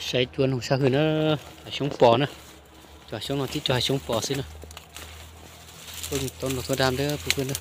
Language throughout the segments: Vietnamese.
sai chuồn không sao hơn nó xuống bò nữa. Cho xuống nó tí cho xuống bò xin nữa. Tôi tôi nó tôi đam đấy phụ quên nữa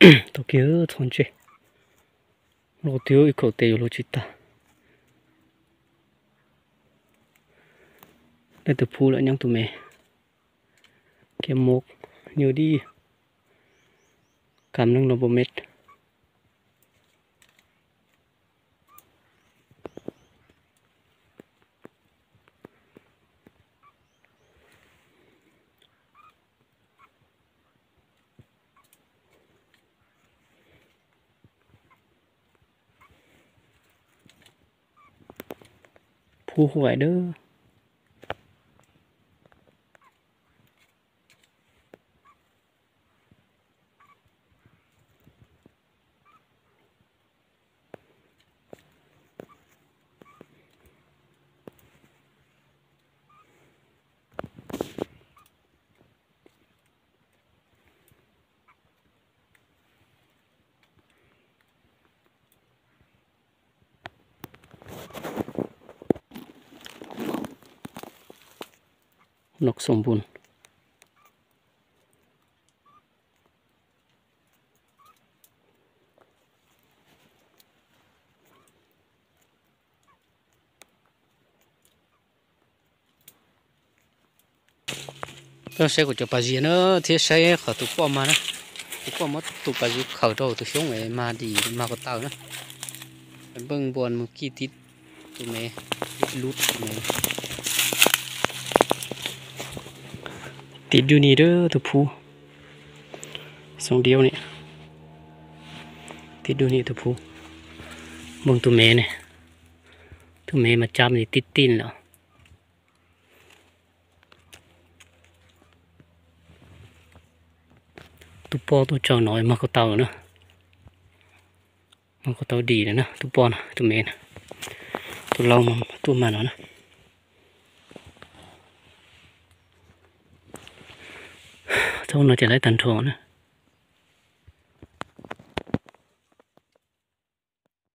tàu kia thon chơi lô tiêu ít khẩu tiêu lô chít ta đây từ phu lại nhang tụi mẹ kiếm một nhiều đi cảm năng nó bộ mét phu không phải đó. นกสมบูรณ์เราใช้กุจปาจีเนอะเทียใช้เขาตุกปอมมานะตุกปอมมัดตุกปาจีเขาโตตุกช่วงไหนมาดีมากระเต่านะเป็นเบิ้งบอลมุกี้ติดตุกเมลุดตุกเม nọc sông bùn nó sẽ của cho bà gì nữa thế sẽ khởi tụ qua mà nó tụ qua mất tụ bà gì khởi đầu tụ xuống ấy mà đi mà có tàu nữa bưng buồn một kỳ tít tụ mẹ lút mẹ tít du ni đó tụ phu xong điêu này tít du ni tụ phu mong tụ mẹ này tụ mẹ mà chăm thì tít tin nào tu po tu cho nói mà có tàu nữa. Mà có tàu đi nữa nè. Tu po nè, tu mẹ ทงเราจะได้ตันโทนะ